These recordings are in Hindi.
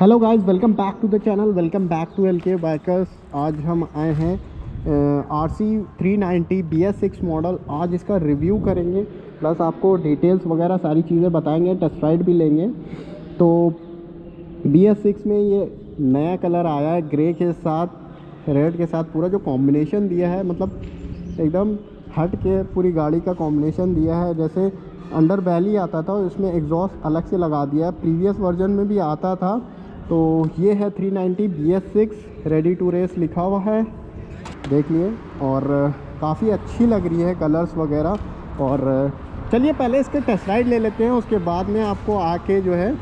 Hello guys welcome back to the channel welcome back to L K bikers आज हम आए हैं R C three ninety B S six model आज इसका रिव्यू करेंगे प्लस आपको डिटेल्स वगैरह सारी चीज़ें बताएँगे टेस्ट राइड भी लेंगे। तो बी एस सिक्स में ये नया कलर आया है ग्रे के साथ रेड के साथ पूरा जो कॉम्बिनेशन दिया है मतलब एकदम हट के पूरी गाड़ी का कॉम्बिनेशन दिया है। जैसे अंडर बैली आता था और इसमें एग्जॉस्ट अलग से लगा दिया है। प्रीवियस वर्जन में भी आता था तो ये है 390 B S six ready to race लिखा हुआ है देख लिए और काफ़ी अच्छी लग रही है कलर्स वगैरह, और चलिए पहले इसके टेस्ट राइड ले लेते हैं, उसके बाद में आपको आके जो है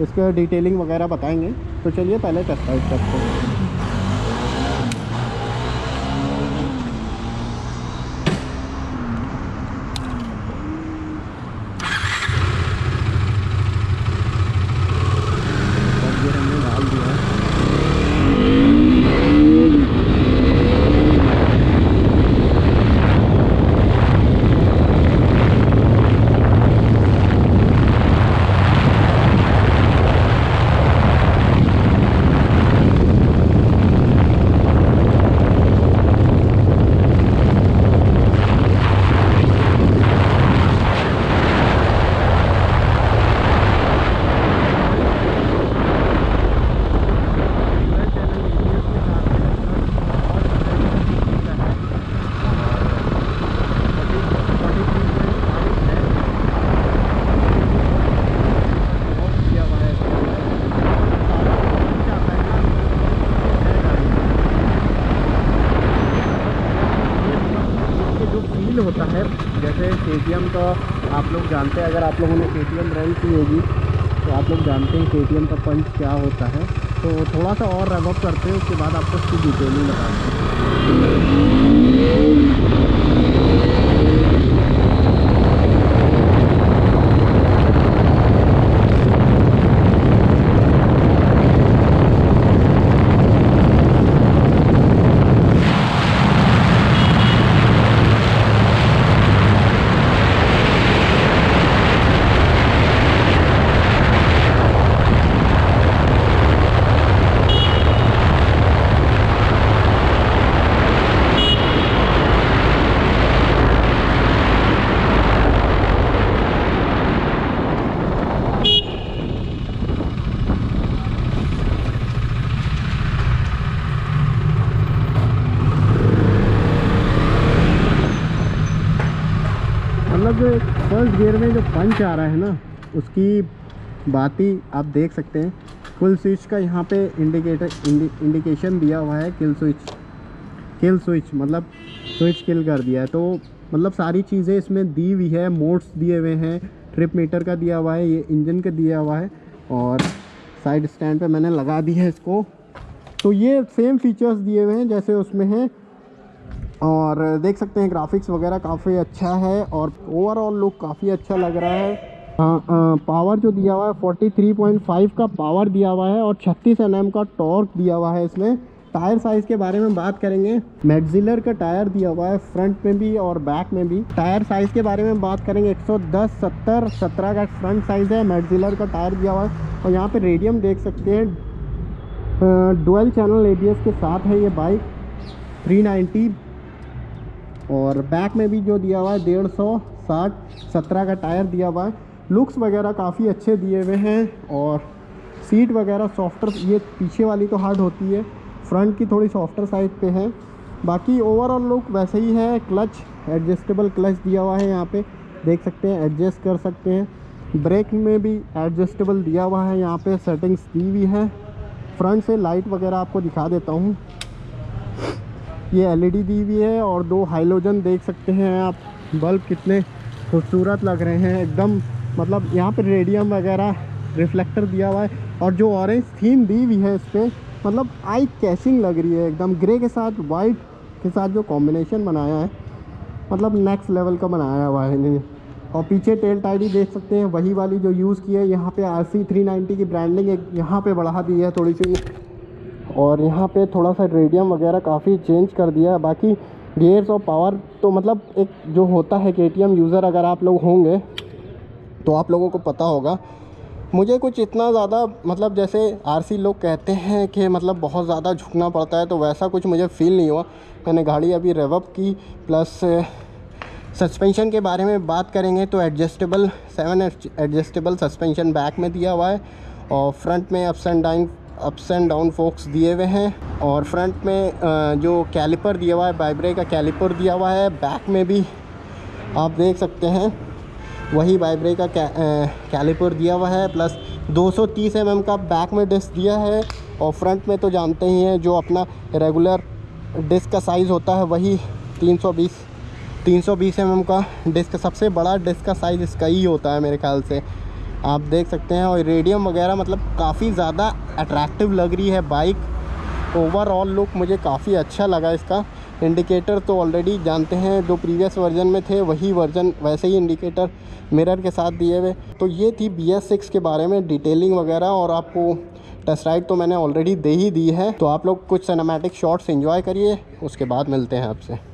इसका डिटेलिंग वगैरह बताएँगे तो चलिए पहले टेस्ट राइड करते हैं होता है जैसे के तो आप लोग जानते हैं, अगर आप लोगों ने के टी रन की होगी तो आप लोग जानते हैं के का पंच क्या होता है। तो थोड़ा सा और रेवअप करते हैं, उसके बाद आपको उसकी डिटेलिंग बताते हैं मतलब जो फ़र्स्ट गियर में जो पंच आ रहा है ना उसकी बात ही आप देख सकते हैं। फुल स्विच का यहाँ पे इंडिकेटर इंडि, इंडिकेशन दिया हुआ है किल स्विच किल स्विच मतलब स्विच किल कर दिया है। तो मतलब सारी चीज़ें इसमें दी हुई है मोड्स दिए हुए हैं ट्रिप मीटर का दिया हुआ है ये इंजन का दिया हुआ है और साइड स्टैंड पे मैंने लगा दी है इसको। तो ये सेम फीचर्स दिए हुए हैं जैसे उसमें है और देख सकते हैं ग्राफिक्स वगैरह काफ़ी अच्छा है और ओवरऑल लुक काफ़ी अच्छा लग रहा है। आ, आ, पावर जो दिया हुआ है 43.5 का पावर दिया हुआ है और 36 एम का टॉर्क दिया हुआ है इसमें। टायर साइज़ के बारे में बात करेंगे। मैगजिलर का टायर दिया हुआ है फ्रंट में भी और बैक में भी। टायर साइज़ के बारे में बात करेंगे 110 70 17 का फ्रंट साइज़ है मैगजिलर का टायर दिया हुआ है। और यहाँ पे रेडियम देख सकते हैं। डुअल चैनल एबीएस के साथ है ये बाइक 390 और बैक में भी जो दिया हुआ है, डेढ़ सौ साठ, सत्रह का टायर दिया हुआ है। लुक्स वगैरह काफ़ी अच्छे दिए हुए हैं और सीट वगैरह सॉफ्टर ये पीछे वाली तो हार्ड होती है फ्रंट की थोड़ी सॉफ्टर साइड पे है। बाकी ओवरऑल लुक वैसे ही है क्लच एडजस्टेबल क्लच दिया हुआ है यहाँ पे, देख सकते हैं एडजस्ट कर सकते हैं। ब्रेक में भी एडजस्टेबल दिया हुआ है यहाँ पे सेटिंग्स दी हुई है। फ्रंट से लाइट वगैरह आपको दिखा देता हूँ। ये एलईडी दी हुई है और दो हाइलोजन देख सकते हैं आप। बल्ब कितने खूबसूरत लग रहे हैं, एकदम मतलब यहाँ पर रेडियम वगैरह रिफ्लेक्टर दिया हुआ है और जो ऑरेंज थीम दी हुई है इस पर मतलब आई कैचिंग लग रही है, एकदम ग्रे के साथ वाइट के साथ जो कॉम्बिनेशन बनाया है मतलब नेक्स्ट लेवल का बनाया हुआ है इन्हें और पीछे टेल टाइडी देख सकते हैं, वही वाली जो यूज़ की है, यहाँ पे आर सी थ्री नाइन्टी की ब्रांडिंग एक यहाँ पे बढ़ा दी है थोड़ी सी। और यहाँ पे थोड़ा सा रेडियम वगैरह काफ़ी चेंज कर दिया है। बाकी गेयर्स और पावर तो मतलब एक जो होता है के यूज़र अगर आप लोग होंगे तो आप लोगों को पता होगा। मुझे कुछ इतना ज़्यादा मतलब जैसे आरसी लोग कहते हैं कि मतलब बहुत ज़्यादा झुकना पड़ता है तो वैसा कुछ मुझे फ़ील नहीं हुआ। मैंने गाड़ी अभी रेवअप की प्लस सस्पेंशन के बारे में बात करेंगे तो adjustable seven adjustable suspension back में दिया हुआ है और फ्रंट में ups and down ups and down forks दिए हुए हैं और फ्रंट में जो कैलिपर दिया हुआ है बाइब्रे का कैलिपर दिया हुआ है बैक में भी आप देख सकते हैं, वही बाइब्रे का कैलिपर दिया हुआ है प्लस 230 एम का बैक में डिस्क दिया है और फ्रंट में तो जानते ही हैं, जो अपना रेगुलर डिस्क का साइज़ होता है, वही 320 320 एम का डिस्क सबसे बड़ा डिस्क का साइज़ इसका ही होता है मेरे ख्याल से। आप देख सकते हैं, और रेडियम वगैरह मतलब काफ़ी ज़्यादा अट्रैक्टिव लग रही है बाइक ओवरऑल लुक मुझे काफ़ी अच्छा लगा इसका. इंडिकेटर तो ऑलरेडी जानते हैं, जो प्रीवियस वर्जन में थे, वही वर्जन वैसे ही इंडिकेटर मिरर के साथ दिए हुए. तो ये थी बी एस सिक्स के बारे में डिटेलिंग वगैरह, और आपको टेस्ट राइड तो मैंने ऑलरेडी दे ही दी है. तो आप लोग कुछ सिनेमैटिक शॉट्स इन्जॉय करिए, उसके बाद मिलते हैं आपसे.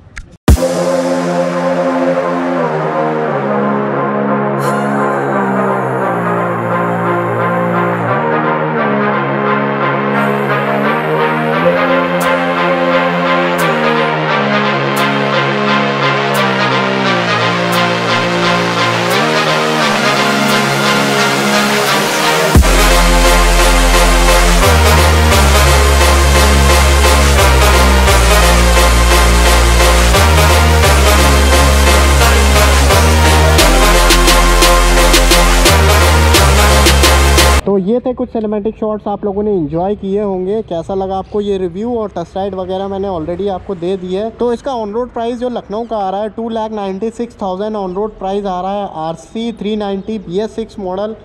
तो ये थे कुछ सिनेमेटिक शॉट्स आप लोगों ने इन्जॉय किए होंगे। कैसा लगा आपको ये रिव्यू और टेस्ट राइड वगैरह मैंने ऑलरेडी आपको दे दी है? तो इसका ऑन रोड प्राइस जो लखनऊ का आ रहा है two lakh ninety six thousand on road price आ रहा है R C three ninety B S six model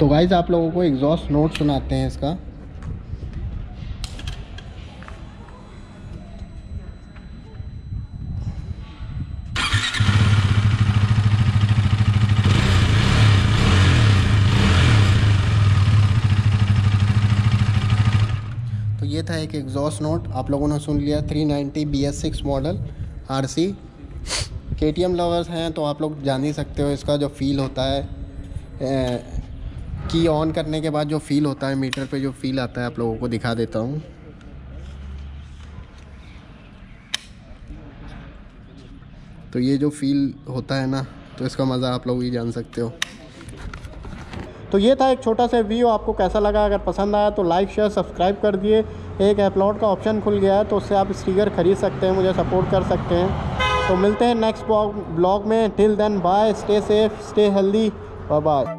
तो गाइज़ आप लोगों को एग्जॉस्ट नोट सुनाते हैं इसका। ये था एक एग्जॉस्ट नोट आप लोगों ने सुन लिया 390 ninety B S six model R C K T M lovers हैं तो आप लोग जान ही सकते हो इसका जो फील होता है की ऑन करने के बाद जो फील होता है मीटर पे जो फील आता है, आप लोगों को दिखा देता हूँ। तो ये जो फील होता है ना तो इसका मज़ा आप लोग ही जान सकते हो। तो ये था एक छोटा सा वीडियो आपको कैसा लगा? अगर पसंद आया तो लाइक शेयर सब्सक्राइब कर दिए। एक अपलोड का ऑप्शन खुल गया है तो उससे आप स्टीकर खरीद सकते हैं, मुझे सपोर्ट कर सकते हैं। तो मिलते हैं नेक्स्ट ब्लॉग में। Till then bye stay safe stay healthy bye bye